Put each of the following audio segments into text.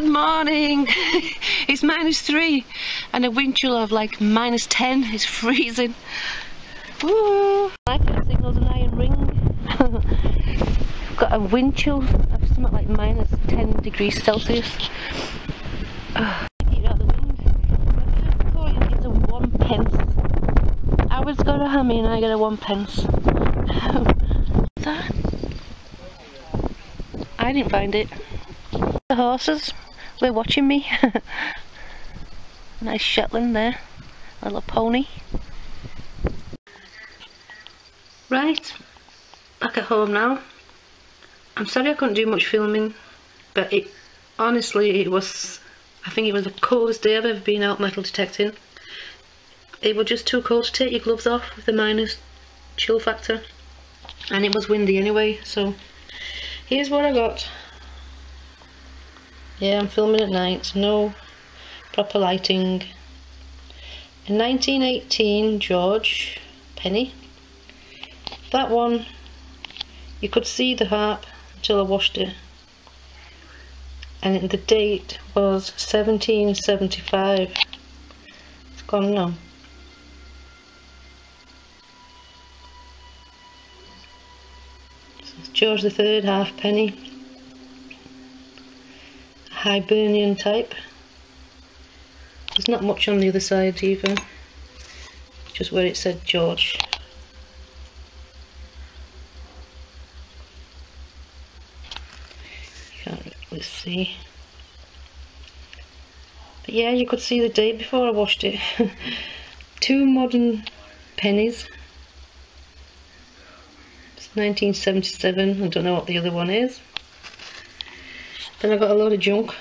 Good morning! it's minus three and a wind chill of like minus ten. It's freezing. Woo! My first signal's an iron ring. I've got a wind chill of something like minus 10 degrees Celsius. Pence. Howard's got a hammy and I get a one pence. that? I didn't find it. The horses, they're watching me. nice Shetland there, little pony. Right, back at home now. I'm sorry I couldn't do much filming, but it honestly it was, I think it was the coldest day I've ever been out metal detecting. It was just too cold to take your gloves off with the minus chill factor, and it was windy anyway. So here's what I got. Yeah, I'm filming at night, no proper lighting. In 1918, George Penny. That one, you could see the harp until I washed it. And the date was 1775. It's gone now. George III, half penny. Hibernian type. There's not much on the other side either, just where it said George. Can't really see. But yeah, you could see the date before I washed it. Two modern pennies. It's 1977, I don't know what the other one is. Then I got a load of junk.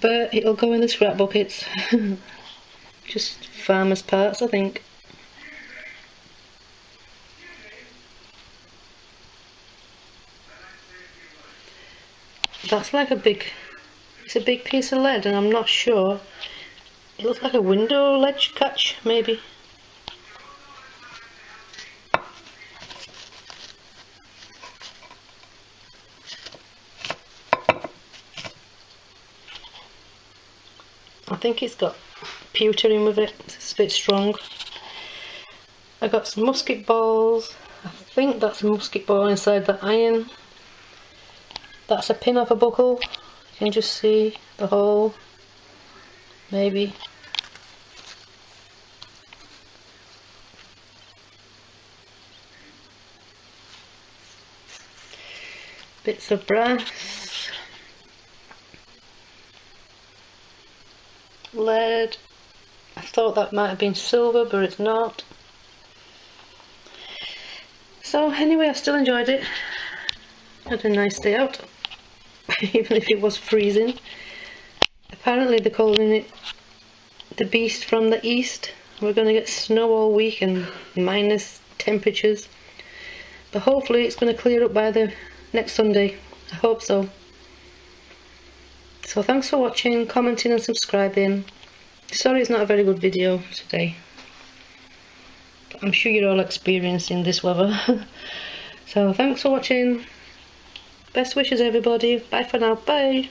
But it'll go in the scrap buckets. Just farmer's parts, I think. That's like a big, it's a big piece of lead and I'm not sure. It looks like a window ledge catch, maybe. I think it's got pewter in with it, it's a bit strong. I got some musket balls, I think that's a musket ball inside the iron. That's a pin off a buckle, you can just see the hole, maybe. Bits of brass. Lead. I thought that might have been silver, but it's not. So anyway, I still enjoyed it. Had a nice day out, even if it was freezing. Apparently they're calling it the beast from the east. We're going to get snow all week and minus temperatures. But hopefully it's going to clear up by the next Sunday. I hope so. So thanks for watching, commenting and subscribing. Sorry it's not a very good video today. But I'm sure you're all experiencing this weather. so thanks for watching. Best wishes everybody. Bye for now. Bye.